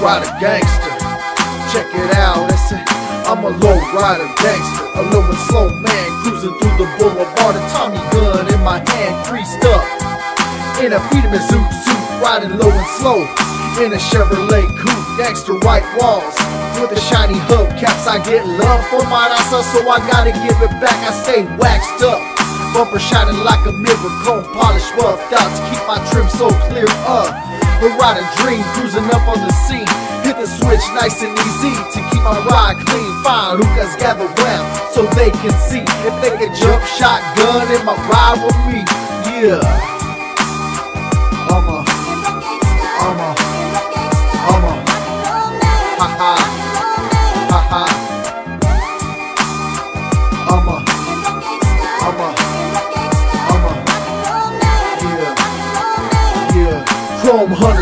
rider gangster. Check it out, listen. I'm a low rider gangster, a low and slow man cruising through the boulevard. A Tommy gun in my hand, creased up. In a Peterman suit, suit, riding low and slow. In a Chevrolet coupe, gangster white walls. With the shiny hubcaps, I get love for my raza, so I gotta give it back. I stay waxed up. Bumper shining like a mirror, chrome polish buffed out to keep my trim so clear up. A dream, cruising up on the scene. Hit the switch nice and easy to keep my ride clean. Fine, hookahs gather round so they can see if they can jump shotgun in my ride with me. Yeah.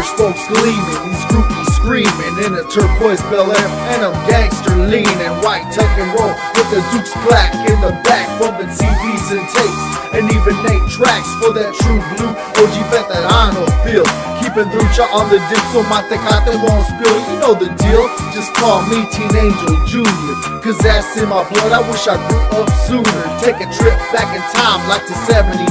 Hunter spokes gleaming, these groupies screaming in a turquoise Bel Air, and I'm gangster leaning, white tuck and roll with the Dukes black in the back, bumping CDs and tapes, and even eight tracks for that true blue OG that I know feel. Keeping Drucha on the dip so my tecate won't spill. You know the deal, just call me Teen Angel Jr. Cause that's in my blood, I wish I grew up sooner. Take a trip back in time like to 79,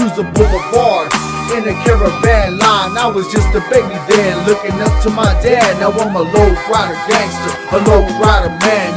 cruise the boulevard in a caravan line. I was just a baby then, looking up to my dad. Now I'm a low rider gangster, a low rider man,